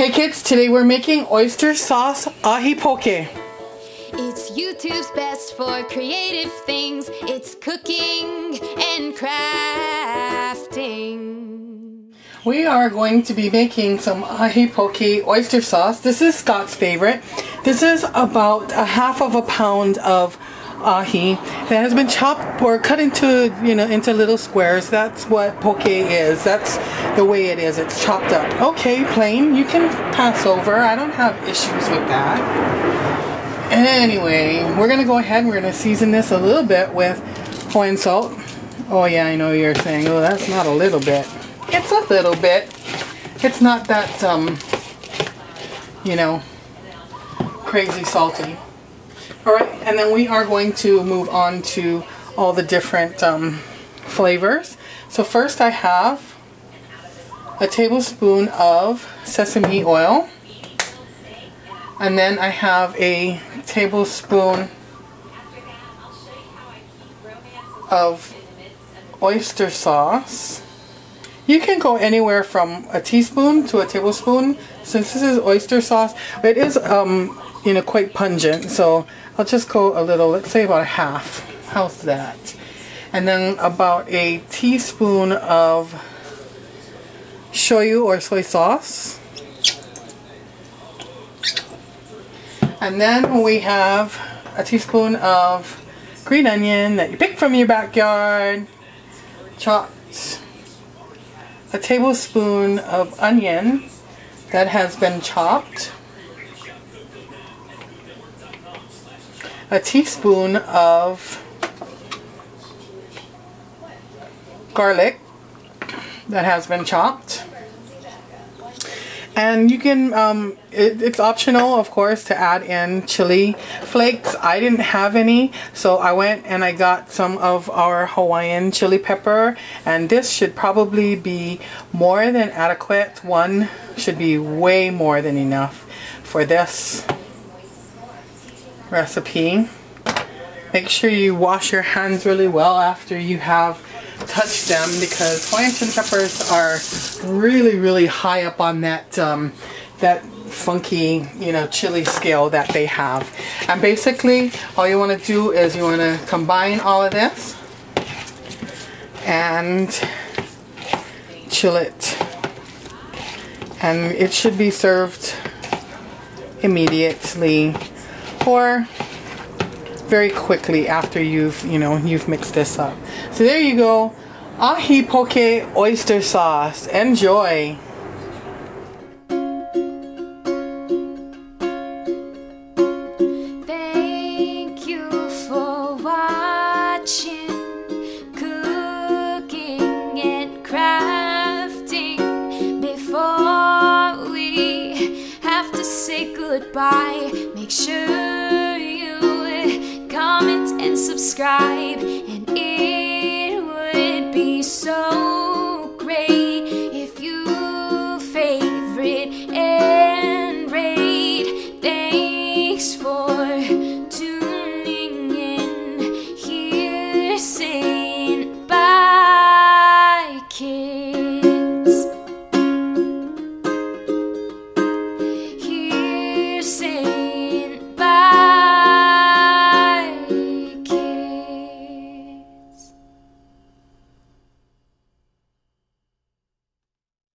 Hey kids, today we're making oyster sauce ahi poke. It's YouTube's best for creative things. It's cooking and crafting. We are going to be making some ahi poke oyster sauce. This is Scott's favorite. This is about a half of a pound of ahi that has been chopped or cut into you know into little squares. That's what poke is. That's the way it is. It's chopped up. Okay plain. You can pass over. I don't have issues with that. Anyway we're gonna go ahead and we're gonna season this a little bit with Hawaiian salt. Oh yeah I know you're saying oh that's not a little bit. It's a little bit. It's not that um you know crazy salty Alright, and then we are going to move on to all the different um, flavors. So first I have a tablespoon of sesame oil. And then I have a tablespoon of oyster sauce. You can go anywhere from a teaspoon to a tablespoon. Since this is oyster sauce, it is um, you know quite pungent. So I'll just go a little, let's say about a half. How's that? And then about a teaspoon of shoyu or soy sauce. And then we have a teaspoon of green onion that you pick from your backyard, chopped. A tablespoon of onion that has been chopped. a teaspoon of garlic that has been chopped. And you can, um, it, it's optional, of course, to add in chili flakes. I didn't have any, so I went and I got some of our Hawaiian chili pepper. And this should probably be more than adequate. One should be way more than enough for this recipe. Make sure you wash your hands really well after you have touched them because chili peppers are really, really high up on that um, that funky, you know, chili scale that they have. And basically, all you want to do is you want to combine all of this and chill it. And it should be served immediately or very quickly after you've, you know, you've mixed this up. So there you go. Ahi poke oyster sauce. Enjoy. Thank you for comment and subscribe, and it would be so.